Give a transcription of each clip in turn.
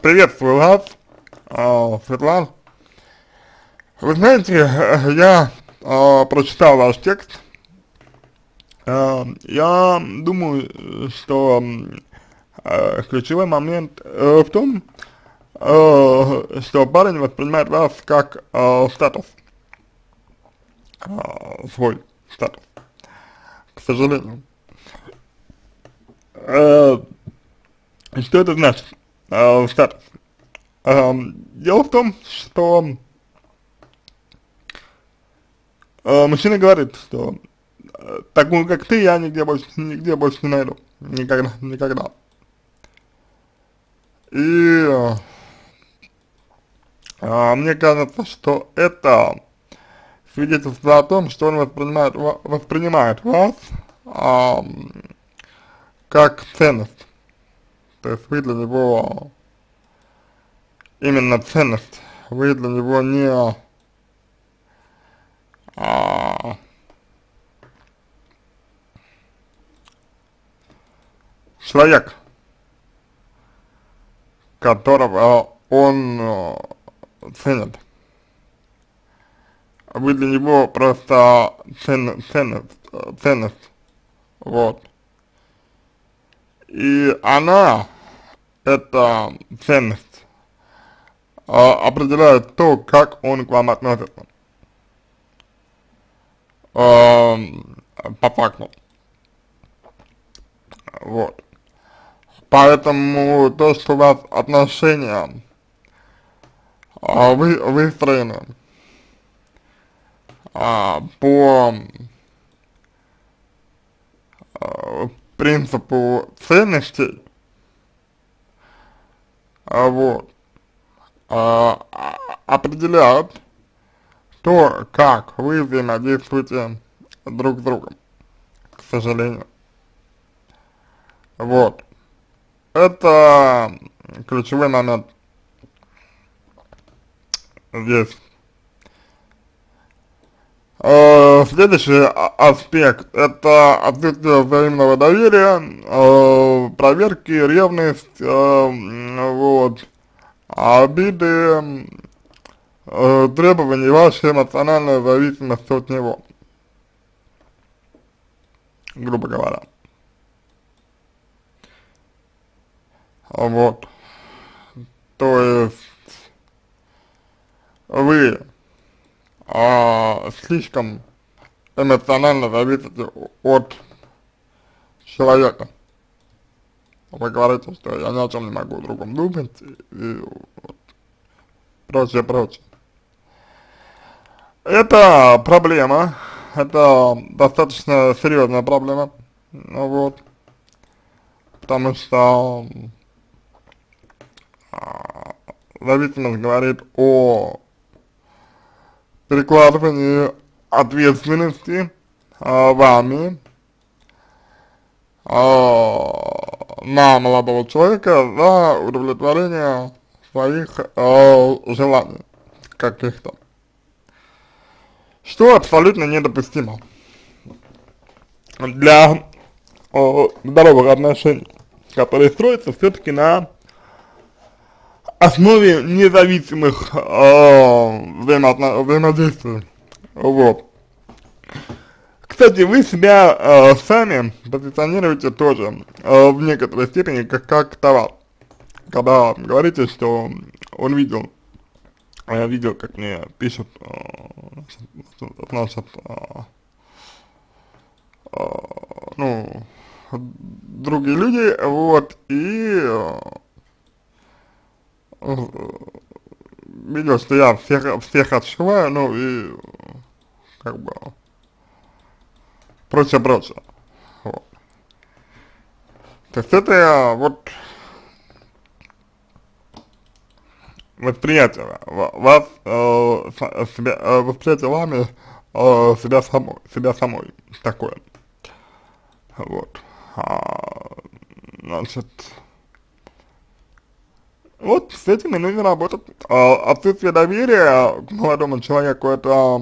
Приветствую вас, э, Светлана. Вы знаете, я прочитал ваш текст. Я думаю, что ключевой момент в том, что парень воспринимает вас как статус, свой статус, к сожалению. Э, что это значит, э? Э, дело в том, что э, мужчина говорит, что э, такую, как ты, я нигде больше, нигде больше не найду. Никогда, никогда. И э, э, мне кажется, что это свидетельство о том, что он воспринимает, воспринимает вас э, как ценность. То есть вы для него именно ценность. Вы для него не а, человек, которого он э, ценит. Вы для него просто цен, ценность, ценность, вот. И она, эта ценность, э, определяет то, как он к вам относится. Э, по факту. Вот. Поэтому то, что у вас отношения а, вы, выстроены а, по а, принципу ценностей, а, вот, а, а, определяют то, как вы взаимодействуете друг с другом, к сожалению. Вот. Это ключевой момент здесь. Э, следующий аспект – это отсутствие взаимного доверия, э, проверки, ревность, э, вот, обиды, э, требований, ваша эмоциональная зависимость от него, грубо говоря. Вот. То есть вы а, слишком эмоционально зависите от человека. Вы говорите, что я ни о чем не могу другом думать и вот, прочее, прочее. Это проблема, это достаточно серьезная проблема, ну вот, потому что зависимость говорит о перекладывании ответственности а, вами а, на молодого человека за удовлетворение своих а, желаний каких-то. Что абсолютно недопустимо для а, здоровых отношений, которые строятся все-таки на основе независимых э, взаимоотно взаимодействий. Вот. Кстати, вы себя э, сами позиционируете тоже э, в некоторой степени как, как товар. Когда говорите, что он видел, а я видел, как мне пишут э, значит, э, э, ну, другие люди, вот, и э, видел, что я всех, всех отшиваю, ну и как бы прочее, прочее. Вот. То есть это вот восприятие вас, э, себя, э, восприятие вами э, себя самой, себя самой такое. Вот. А, значит, вот с этим и нужно работать. А, отсутствие доверия к молодому человеку это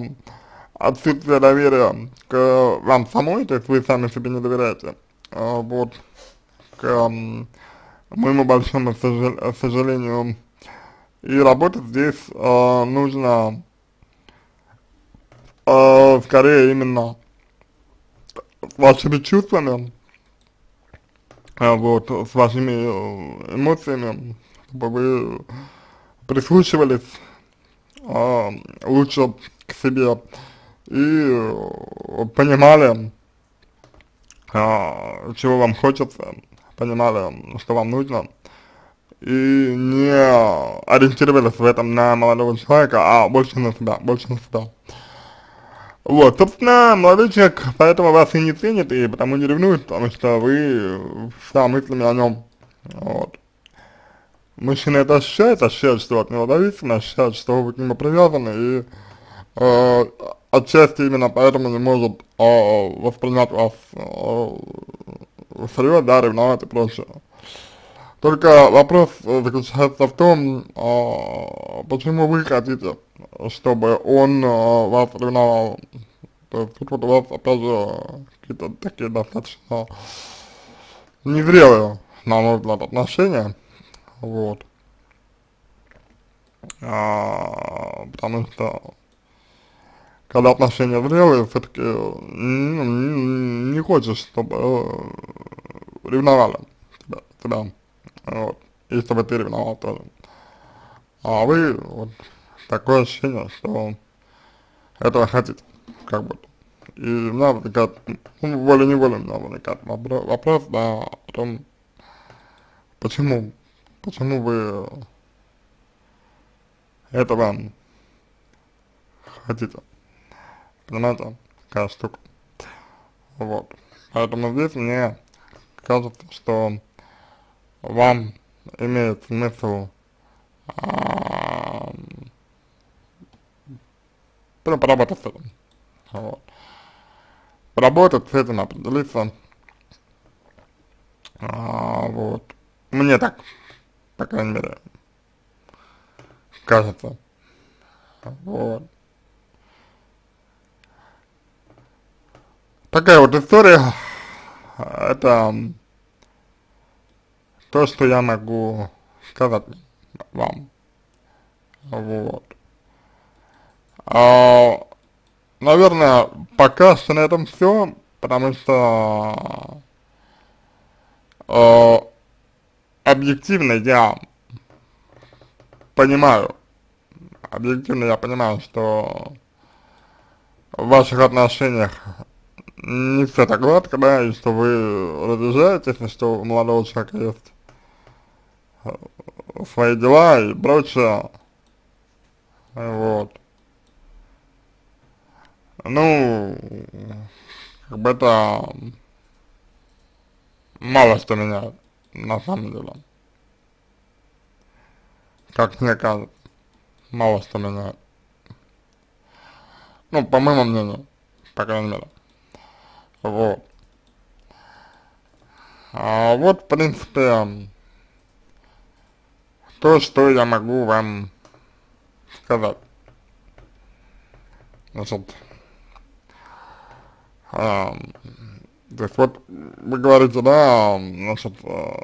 отсутствие доверия к вам самой, то есть вы сами себе не доверяете. А, вот к моему большому сожалению. И работать здесь э, нужно скорее именно с вашими чувствами, вот, с вашими э, эмоциями, чтобы вы прислушивались э, лучше к себе и э, понимали, э, чего вам хочется, понимали, что вам нужно, и не ориентировались в этом на молодого человека, а больше на себя, больше на себя. Вот, собственно, молодой человек поэтому вас и не ценит, и потому не ревнует, потому что вы вся мыслями о нем, вот. Мужчина это ощущает, ощущает, что от него зависимо, ощущает, что вы к нему привязаны, и э, отчасти именно поэтому не может э, воспринять вас э, всерьез, да, ревновать и прочее. Только вопрос заключается в том, э, почему вы хотите, чтобы он э, вас ревновал. То есть тут вот у вас, опять же, какие-то такие достаточно незрелые, на мой взгляд, отношения. Вот. А, потому что когда отношения зрелые, все-таки ну, не, не хочешь, чтобы э, ревновали тебя, тебя, вот, и чтобы ты ревновал тоже. А вы, вот, такое ощущение, что этого хотите, как бы. И у меня возникает, ну, волей-неволей у меня возникает вопрос, вопрос, да, о том, почему Почему вы этого хотите? Понимаете, какая штука. Вот. Поэтому здесь мне кажется, что вам имеет смысл а, поработать с этим. Вот. Поработать с этим, определиться. А, вот. Мне так по крайней мере, кажется. Вот. Такая вот история, это то, что я могу сказать вам. Вот. А, наверное, пока что на этом все, потому что а, объективно я понимаю, объективно я понимаю, что в ваших отношениях не все так гладко, да, и что вы разъезжаетесь, и что у молодого человека есть э, свои дела и прочее, вот. Ну, как бы это мало что меняет на самом деле. Как мне кажется, мало что меняет. Ну, по моему мнению, по крайней мере. Вот. А вот, в принципе, то, что я могу вам сказать. Значит, а, то есть вот вы говорите, да, значит, э,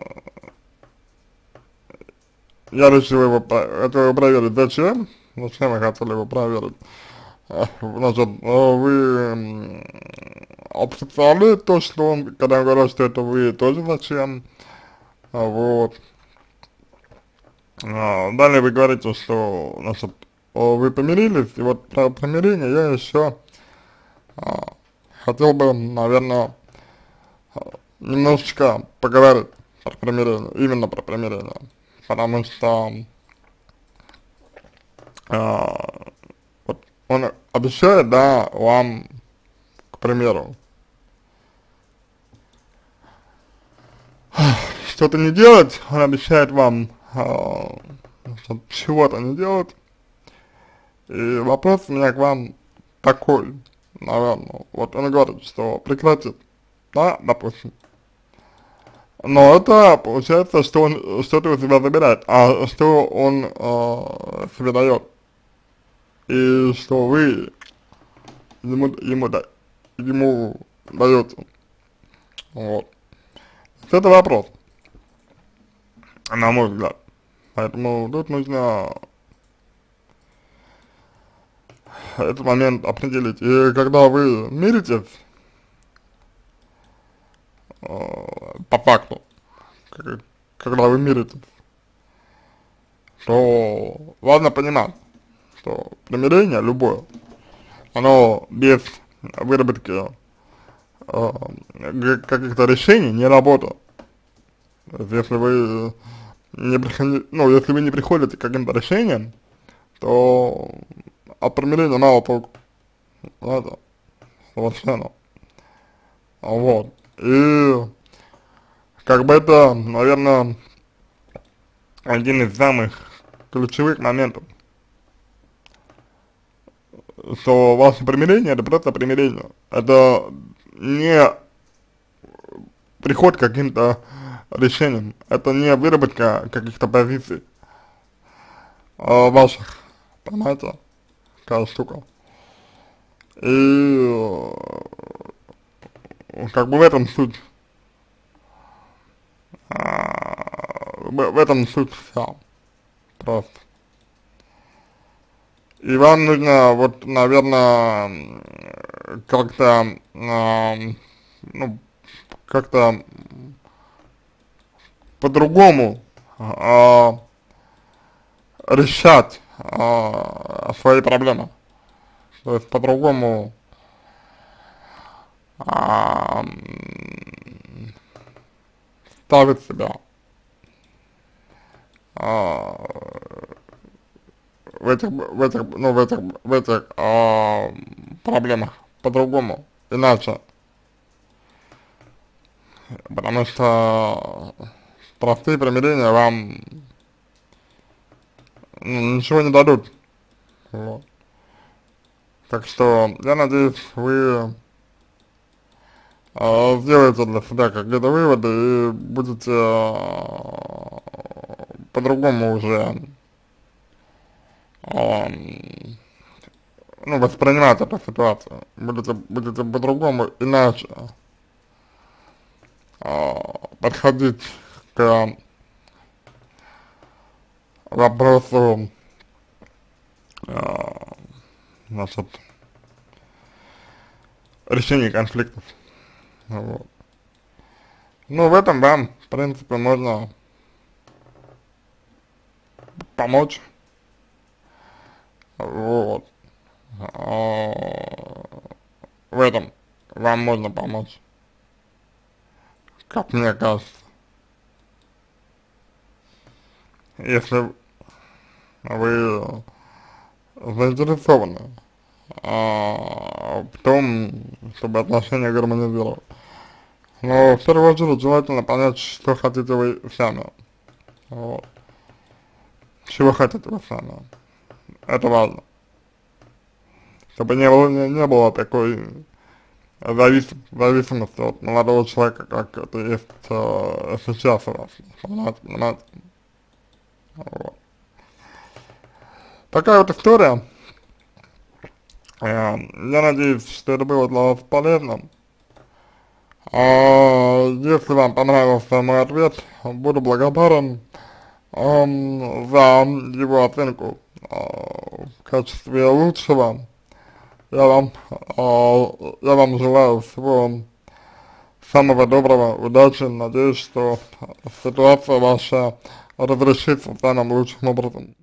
я решил его, этого проверить. Зачем? Зачем я хотел его проверить? Э, значит, э, вы описали то, что он, когда говорил, что это вы тоже зачем? Вот. А, далее вы говорите, что, значит, вы помирились, и вот про помирение я еще а, хотел бы, наверное, немножечко поговорить про примирение, именно про примирение, потому что э, вот он обещает, да, вам, к примеру, что-то не делать, он обещает вам э, чего-то не делать, и вопрос у меня к вам такой, наверное, вот он говорит, что прекратит да, допустим. Но это получается, что он что-то у себя забирает, а что он э, себе дает. И что вы ему, ему, да, ему даете. Вот. Это вопрос. на мой взгляд. Поэтому тут нужно этот момент определить. И когда вы миритесь, по факту, когда вы миритесь, то важно понимать, что примирение любое, оно без выработки э, каких-то решений не работает. Если вы не ну, если вы не приходите к каким-то решениям, то от примирения мало толку. Это совершенно. Вот. И как бы это, наверное, один из самых ключевых моментов. Что ваше примирение это просто примирение. Это не приход к каким-то решениям. Это не выработка каких-то позиций э, ваших. Понимаете? Такая штука. И как бы в этом суть. А, в, этом суть вся. Просто. И вам нужно, вот, наверное, как-то, э, ну, как-то по-другому э, решать э, свои проблемы. То есть по-другому э, ставить себя э, в этих, в этих, ну, в этих, в этих э, проблемах по-другому, иначе. Потому что простые примирения вам ну, ничего не дадут. Вот. Так что, я надеюсь, вы э, сделаете для себя какие-то выводы и будете э, по-другому уже э, ну, воспринимать эту ситуацию. Будете, будете по-другому, иначе э, подходить к вопросу э, значит, решения конфликтов. Вот. Ну, в этом вам, в принципе, можно помочь. Вот. А, в этом вам можно помочь. Как мне кажется. Если вы заинтересованы а, в том, чтобы отношения гармонизировать. Но в первую очередь желательно понять, что хотите вы сами. Вот. Чего хотите вы сами. Это важно. Чтобы не было, не, не было такой зависим, зависимости от молодого человека, как это есть э, сейчас у вас. Понимаете, понимаете? Вот. Такая вот история. Э, я надеюсь, что это было для вас полезно. А, если вам понравился мой ответ, буду благодарен э, за его оценку э, в качестве лучшего. Я вам, э, я вам желаю всего самого доброго, удачи, надеюсь, что ситуация ваша разрешится самым лучшим образом.